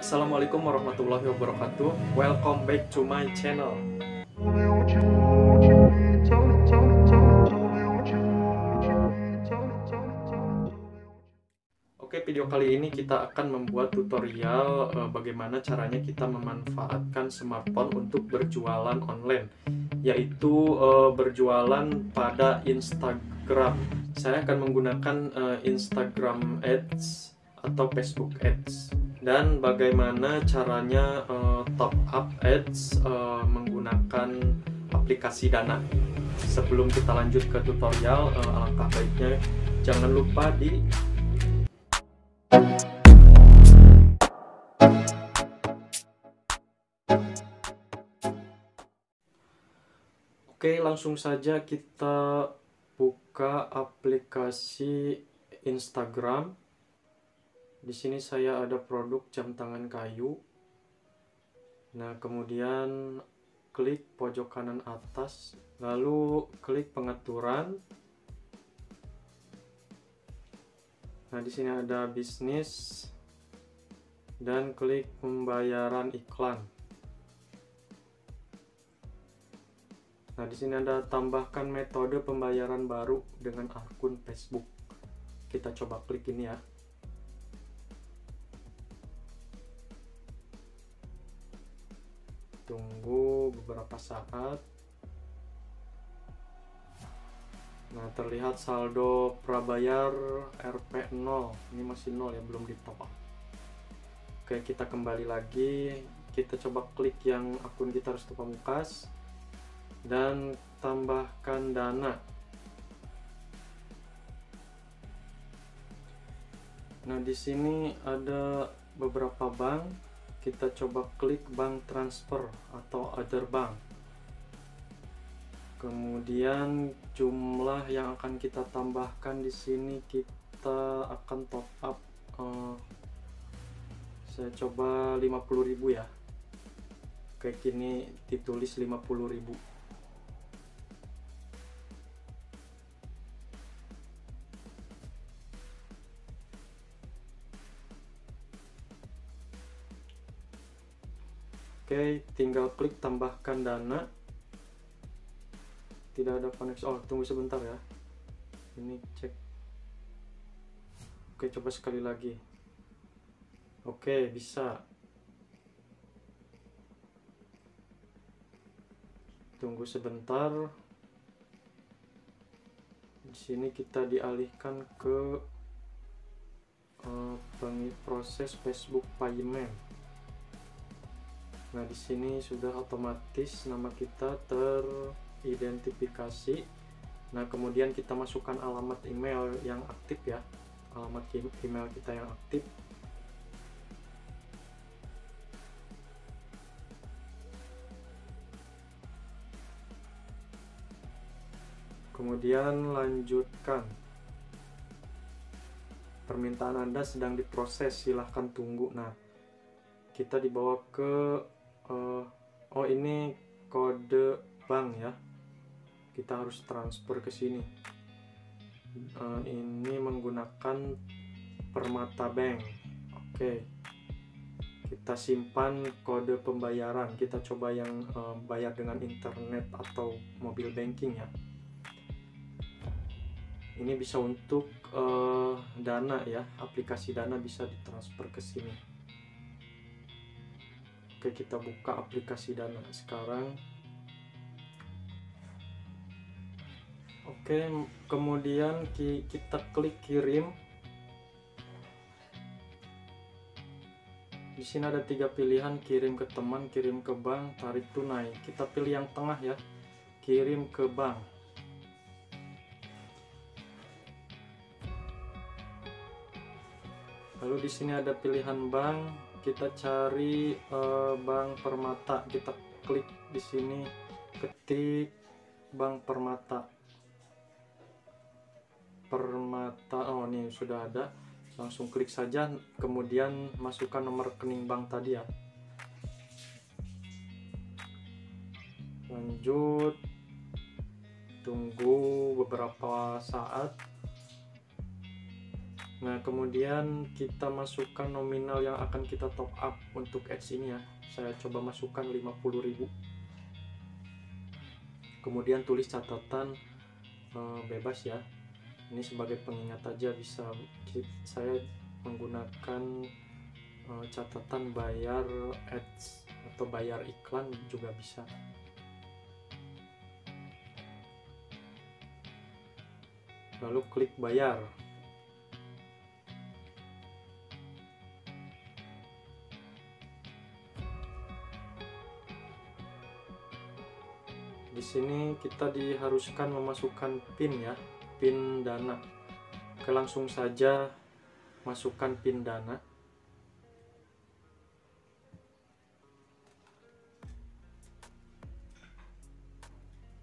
Assalamualaikum warahmatullahi wabarakatuh. Welcome back to my channel. Oke, video kali ini kita akan membuat tutorial eh, bagaimana caranya kita memanfaatkan smartphone untuk berjualan online, yaitu eh, berjualan pada Instagram. Saya akan menggunakan eh, Instagram Ads atau Facebook Ads dan bagaimana caranya uh, top up ads uh, menggunakan aplikasi Dana. Sebelum kita lanjut ke tutorial, uh, alangkah baiknya jangan lupa di Oke, langsung saja kita buka aplikasi Instagram di sini saya ada produk jam tangan kayu nah kemudian klik pojok kanan atas lalu klik pengaturan nah di sini ada bisnis dan klik pembayaran iklan Nah, di sini ada tambahkan metode pembayaran baru dengan akun Facebook. Kita coba klik ini ya. Tunggu beberapa saat. Nah terlihat saldo prabayar RP 0 ini masih 0 ya belum di top up oke kita kembali lagi. Kita coba klik yang akun kita harus Pamungkas dan tambahkan dana. Nah di sini ada beberapa bank kita coba klik bank transfer atau other bank. Kemudian jumlah yang akan kita tambahkan di sini kita akan top up uh, saya coba 50.000 ya. Kayak gini ditulis 50.000 Oke, tinggal klik tambahkan dana. Tidak ada koneksi. Oh, tunggu sebentar ya. Ini cek. Oke, coba sekali lagi. Oke, bisa. Tunggu sebentar. Di sini kita dialihkan ke uh, proses Facebook payment. Nah, di sini sudah otomatis nama kita teridentifikasi. Nah, kemudian kita masukkan alamat email yang aktif ya. Alamat email kita yang aktif. Kemudian lanjutkan. Permintaan Anda sedang diproses, silahkan tunggu. Nah, kita dibawa ke uh, oh ini kode bank ya. Kita harus transfer ke sini. Uh, ini menggunakan permata bank. Oke. Okay. kita simpan kode pembayaran. Kita coba yang uh, bayar dengan internet atau mobil banking ya. Ini bisa untuk uh, dana ya. Aplikasi dana bisa ditransfer ke sini Oke kita buka aplikasi dana sekarang. Oke kemudian kita klik kirim. Di sini ada tiga pilihan kirim ke teman kirim ke bank tarik tunai. Kita pilih yang tengah ya kirim ke bank. Lalu di sini ada pilihan bank kita cari uh, Bank Permata. Kita klik di sini ketik Bank Permata. Permata oh ini sudah ada. Langsung klik saja kemudian masukkan nomor rekening bank tadi ya. Lanjut. Tunggu beberapa saat Nah, kemudian kita masukkan nominal yang akan kita top up untuk ads ini ya. Saya coba masukkan 50.000. Kemudian tulis catatan uh, bebas ya. Ini sebagai pengingat aja bisa saya menggunakan uh, catatan bayar ads atau bayar iklan juga bisa. Lalu klik bayar. Sini kita diharuskan memasukkan pin ya pin dana. Oke langsung saja masukkan pin dana.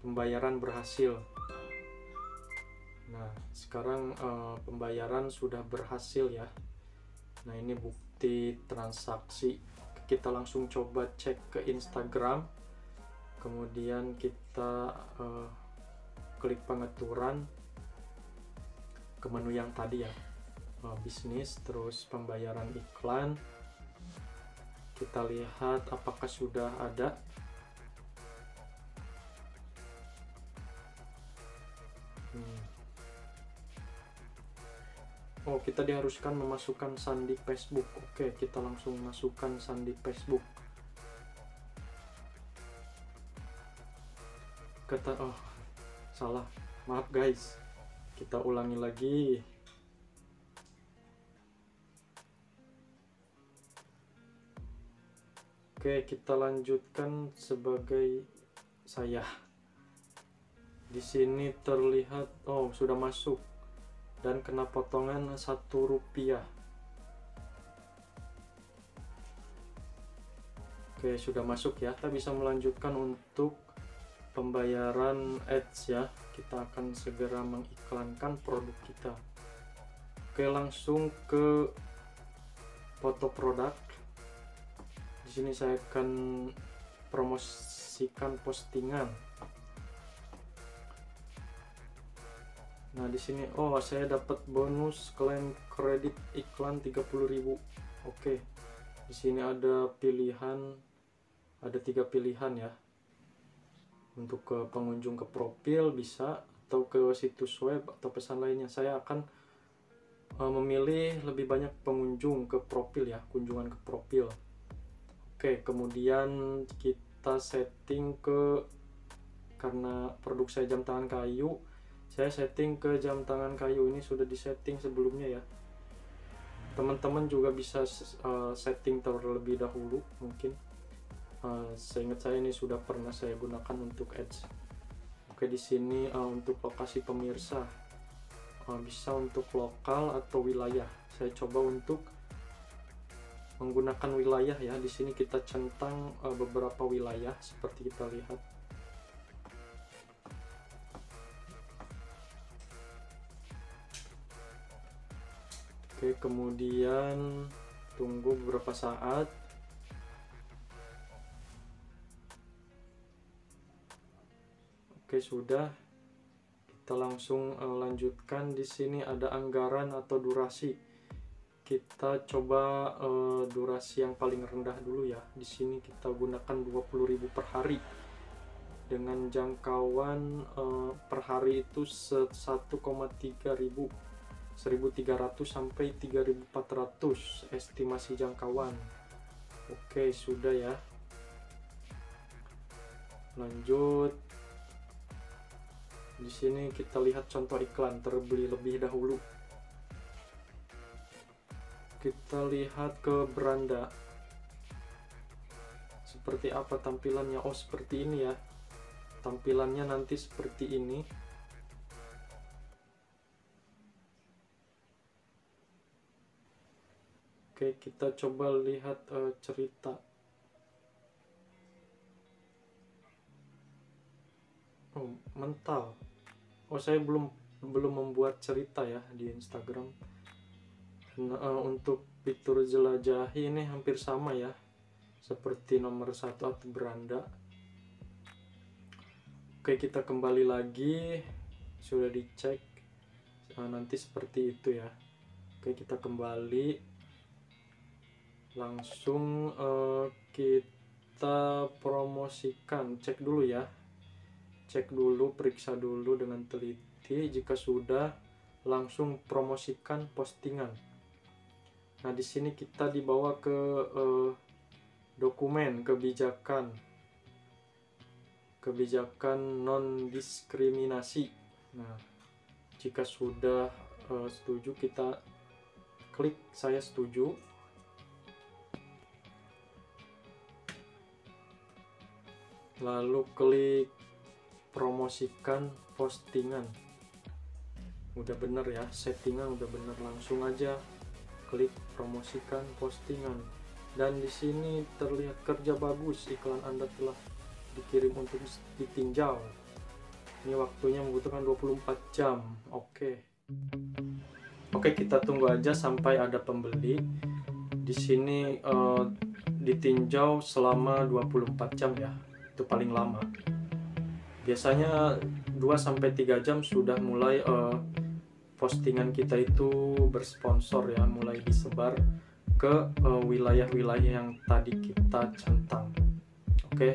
Pembayaran berhasil. Nah sekarang uh, pembayaran sudah berhasil ya. Nah ini bukti transaksi. Kita langsung coba cek ke Instagram kemudian kita uh, klik pengaturan ke menu yang tadi ya. Uh, bisnis terus pembayaran iklan. Kita lihat apakah sudah ada. Hmm. Oh kita diharuskan memasukkan sandi Facebook. Oke kita langsung masukkan sandi Facebook kata oh salah. Maaf guys. Kita ulangi lagi. Oke kita lanjutkan sebagai saya. Di sini terlihat oh sudah masuk. Dan kena potongan satu rupiah. Oke sudah masuk ya. Kita bisa melanjutkan untuk pembayaran ads ya. Kita akan segera mengiklankan produk kita. Oke langsung ke foto produk. Di sini saya akan promosikan postingan. Nah di sini oh saya dapat bonus klaim kredit iklan 30.000 oke di sini ada pilihan ada tiga pilihan ya untuk ke pengunjung ke profil bisa atau ke situs web atau pesan lainnya. Saya akan uh, memilih lebih banyak pengunjung ke profil ya kunjungan ke profil. Oke kemudian kita setting ke karena produk saya jam tangan kayu saya setting ke jam tangan kayu. Ini sudah disetting sebelumnya ya. Teman-teman juga bisa uh, setting terlebih dahulu mungkin uh, seingat saya ini sudah pernah saya gunakan untuk ads. Oke di sini uh, untuk lokasi pemirsa. Uh, bisa untuk lokal atau wilayah. Saya coba untuk menggunakan wilayah ya. Di sini kita centang uh, beberapa wilayah seperti kita lihat. Oke, kemudian tunggu beberapa saat. Oke, sudah. Kita langsung uh, lanjutkan di sini ada anggaran atau durasi. Kita coba uh, durasi yang paling rendah dulu ya. Di sini kita gunakan 20.000 per hari. Dengan jangkauan uh, per hari itu 1,3 ribu 1300 sampai 3400 estimasi jangkauan. Oke, sudah ya. Lanjut di sini kita lihat contoh iklan terbeli lebih dahulu. Kita lihat ke beranda. Seperti apa tampilannya? Oh, seperti ini ya. Tampilannya nanti seperti ini. Oke, kita coba lihat uh, cerita. Oh, mental oh saya belum belum membuat cerita ya di Instagram. Nah, uh, untuk fitur jelajahi ini hampir sama ya seperti nomor satu atau beranda oke kita kembali lagi. Sudah dicek uh, nanti seperti itu ya. Oke kita kembali. Langsung uh, kita promosikan. Cek dulu ya cek dulu periksa dulu dengan teliti. Jika sudah langsung promosikan postingan. Nah di sini kita dibawa ke uh, dokumen kebijakan. Kebijakan non diskriminasi nah jika sudah uh, setuju kita klik saya setuju lalu klik promosikan postingan. Udah bener ya settingan udah bener. Langsung aja klik promosikan postingan. Dan di sini terlihat kerja bagus iklan anda telah dikirim untuk ditinjau. Ini waktunya membutuhkan 24 jam. Oke. Oke kita tunggu aja sampai ada pembeli. Di sini uh, ditinjau selama 24 jam ya. Itu paling lama biasanya 2 sampai 3 jam sudah mulai uh, postingan kita itu bersponsor ya mulai disebar ke eh, wilayah-wilayah uh, yang tadi kita centang. Oke okay,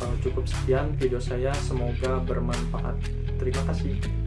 uh, cukup sekian video saya semoga bermanfaat. Terima kasih